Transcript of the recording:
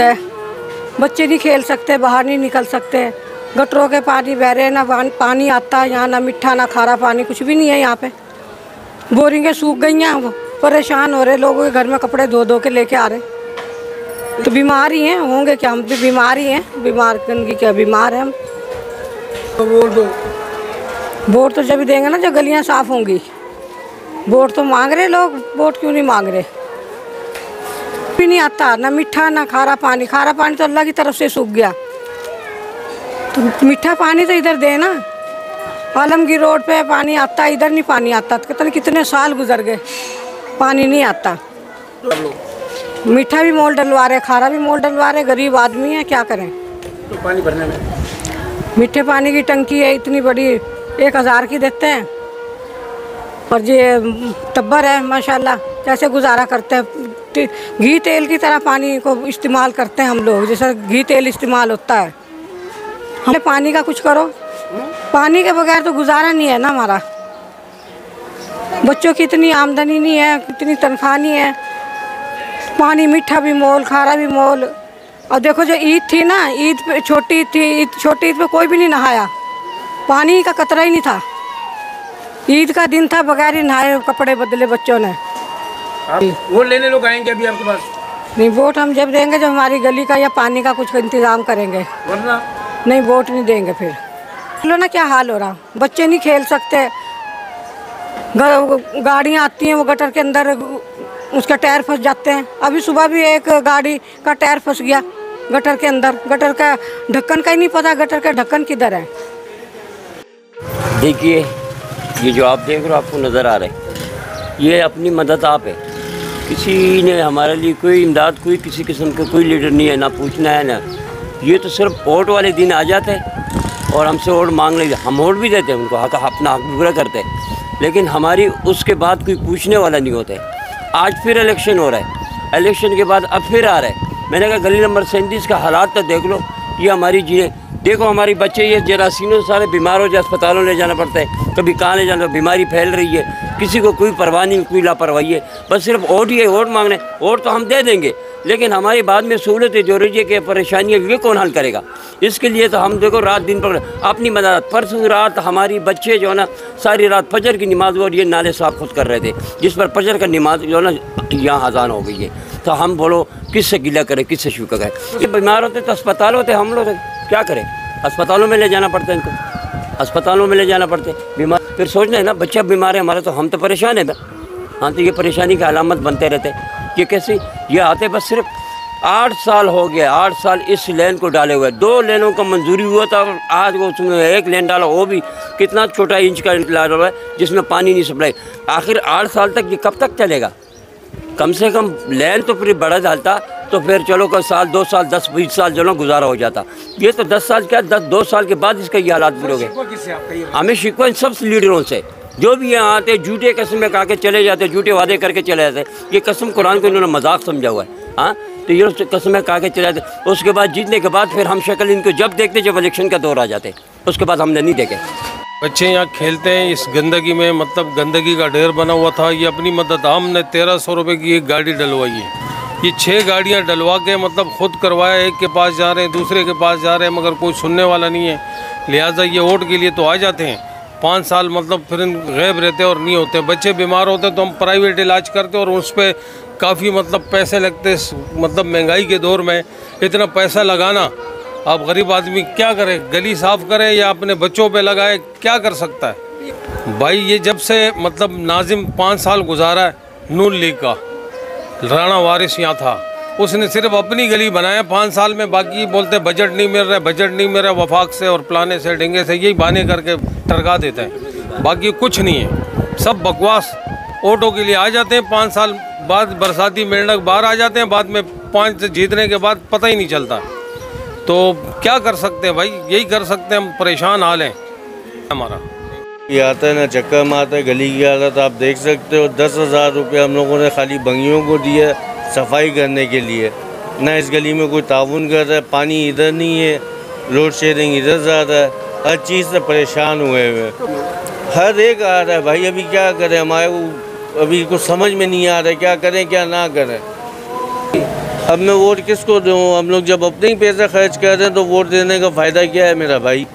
है बच्चे नहीं खेल सकते बाहर नहीं निकल सकते। गटरों के पानी बह रहे हैं ना पानी आता है यहाँ ना मीठा ना खारा पानी कुछ भी नहीं है यहाँ पे। बोरिंगें सूख गई हैं वो परेशान हो रहे लोगों के घर में कपड़े धो धो के लेके आ रहे तो बीमार ही हैं होंगे क्या? हम भी बीमार ही हैं। बीमार की क्या बीमार हैं हम। तो वोट दो। वोट तो जब देंगे ना जब गलियाँ साफ़ होंगी। वोट तो मांग रहे लोग वोट क्यों नहीं मांग रहे? भी नहीं आता ना मीठा ना खारा पानी। खारा पानी तो अल्लाह की तरफ़ से सूख गया। तो मीठा पानी तो इधर दे ना। आलमगीर रोड पे पानी आता इधर नहीं पानी आता। तो कितने कितने साल गुजर गए पानी नहीं आता। मीठा भी मोल डलवा रहे खारा भी मोल डलवा रहे गरीब आदमी है क्या करें? तो पानी भरने में? मीठे पानी की टंकी है इतनी बड़ी एक हज़ार की देते हैं। और ये टब्बर है माशाल्लाह कैसे गुजारा करते हैं घी तेल की तरह पानी को इस्तेमाल करते हैं हम लोग, जैसे घी तेल इस्तेमाल होता है। हमें पानी का कुछ करो। पानी के बगैर तो गुजारा नहीं है ना हमारा। बच्चों की इतनी आमदनी नहीं है, इतनी तनख्वाह नहीं है। पानी मीठा भी मोल, खारा भी मोल। और देखो जो ईद थी ना, ईद पे छोटी ईद थी, ईद, छोटी ईद पे कोई भी नहीं नहाया। पानी का कतरा ही नहीं था। ईद का दिन था, बगैर ही नहाए कपड़े बदले बच्चों ने। आप वोट लेने लोग आएँगे अभी आपके पास? नहीं वोट हम जब देंगे जब हमारी गली का या पानी का कुछ इंतज़ाम करेंगे। वरना? नहीं वोट नहीं देंगे फिर। लो ना क्या हाल हो रहा? बच्चे नहीं खेल सकते। गाड़ियाँ आती हैं वो गटर के अंदर उसका टायर फंस जाते हैं। अभी सुबह भी एक गाड़ी का टायर फंस गया गटर के अंदर। गटर का ढक्कन का ही नहीं पता गटर का ढक्कन किधर है। देखिए ये जो आप देख रहे हो आपको नज़र आ रहा है। ये अपनी मदद आप है। किसी ने हमारे लिए कोई इमदाद, कोई किसी किस्म का कोई लीडर नहीं है, ना पूछना है, ना। ये तो सिर्फ़ वोट वाले दिन आ जाते हैं और हमसे वोट मांग ले, हम वोट भी देते हैं, उनको हक, अपना हक पूरा करते हैं। लेकिन हमारी उसके बाद कोई पूछने वाला नहीं होता आज फिर इलेक्शन हो रहा है। इलेक्शन के बाद अब फिर आ रहा है। मैंने कहा, गली नंबर सैंतीस का हालात तो देख लो, ये हमारी चीज़ें देखो, हमारी बच्चे ये जरासीनों से सारे बीमार हो जाए, अस्पतालों ले जाना पड़ता है। कभी कहाँ ले जाना, बीमारी फैल रही है। किसी को कोई परवाह नहीं, कोई लापरवाही है। बस सिर्फ़ वोट ही है वोट मांगने वोट तो हम दे देंगे। लेकिन हमारी बाद में सहूलतें जो रही है कि परेशानियाँ, ये कौन हल करेगा? इसके लिए तो हम देखो, रात दिन पर अपनी मदद, परसों रात हमारी बच्चे जो है ना, सारी रात फजर की नमाज़ और ये नाले साफ़ खुद कर रहे थे, जिस पर फजर का नमाज़ जो है ना, यहाँ अजान हो गई है। तो हम बोलो, किससे गिला करें, किससे शुक्र करें? ये बीमार होते तो अस्पताल होते, हम लोग क्या करें? अस्पतालों में ले जाना पड़ता है इनको। अस्पतालों में ले जाना पड़ता है। बीमार फिर सोचना है ना, बच्चा बीमार है, हमारा तो हम तो परेशान है ना। हाँ तो ये परेशानी की अलामत बनते रहते हैं। ये कैसे? ये आते बस सिर्फ़ आठ साल हो गया, आठ साल इस लेन को डाले हुए दो लेनों का मंजूरी हुआ था और आज वो उसमें एक लेन डाला, वो भी कितना छोटा इंच का डाला हुआ है, जिसमें पानी नहीं सप्लाई आखिर आठ साल तक ये कब तक चलेगा? कम से कम लेन तो फिर बड़ा डालता तो फिर चलो कोई साल दो साल दस बीस साल चलो गुजारा हो जाता। ये तो दस साल क्या दस दो साल के बाद इसका ये हालात बुरे हो गए। शिकवा किससे आपका ये हमें शिकवा इन सब लीडरों से। जो भी यहाँ आते झूठे कसमें खा के चले जाते झूठे वादे करके चले जाते ये कसम कुरान को इन्होंने मज़ाक समझा हुआ है। हाँ? तो ये कसमें खा के चले जाते उसके बाद जीतने के बाद फिर हम शक्ल इनको जब देखते जब इलेक्शन का दौर आ जाते उसके बाद हमने नहीं देखे। बच्चे यहाँ खेलते हैं इस गंदगी में मतलब गंदगी का ढेर बना हुआ था ये अपनी मदद हमने तेरह सौ रुपये की एक गाड़ी डलवाई है। ये छः गाड़ियाँ डलवा के मतलब खुद करवाया, एक के पास जा रहे हैं, दूसरे के पास जा रहे हैं, मगर कोई सुनने वाला नहीं है। लिहाजा ये वोट के लिए तो आ जाते हैं। पाँच साल मतलब फिर गैब रहते और नहीं होते। बच्चे बीमार होते तो हम प्राइवेट इलाज करते और उस पर काफ़ी मतलब पैसे लगते मतलब महँगाई के दौर में। इतना पैसा लगाना, आप गरीब आदमी क्या करे? गली साफ़ करे या अपने बच्चों पे लगाए? क्या कर सकता है? भाई, ये जब से मतलब नाजिम पाँच साल गुजारा है, नून लीग का। राणा वारिस यहाँ था। उसने सिर्फ़ अपनी गली बनाया। पाँच साल में बाकी बोलते, बजट नहीं मिल रहा बजट नहीं मिल रहा वफाक से और प्लाने से, डेंगे से, यही बहाने करके टरका देते हैं। बाकी कुछ नहीं है। सब बकवास। ऑटो के लिए आ जाते हैं। पाँच साल बाद बरसाती मेंढक बाहर आ जाते हैं। बाद में पाँच से जीतने के बाद पता ही नहीं चलता। तो क्या कर सकते हैं भाई? यही कर सकते हैं। हम परेशान हाल हैं। हमारा आता है ना, चक्कर मारता है, गली की हालत आप देख सकते हो। दस हज़ार रुपये हम लोगों ने खाली बंगियों को दिया सफ़ाई करने के लिए। ना इस गली में कोई ताउन कर रहा है, पानी इधर नहीं है, लोड शेयरिंग इधर ज़्यादा है। हर चीज़ से परेशान हुए हुए हर एक आ रहा है, भाई अभी क्या करें, हमारे को अभी कुछ समझ में नहीं आ रहा है, क्या करें, क्या ना करें। अब मैं वोट किसको दूँ? हम लोग जब अपने ही पैसे खर्च कर रहे हैं तो वोट देने का फ़ायदा क्या है मेरा भाई?